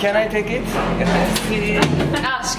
Can I take it? Ask.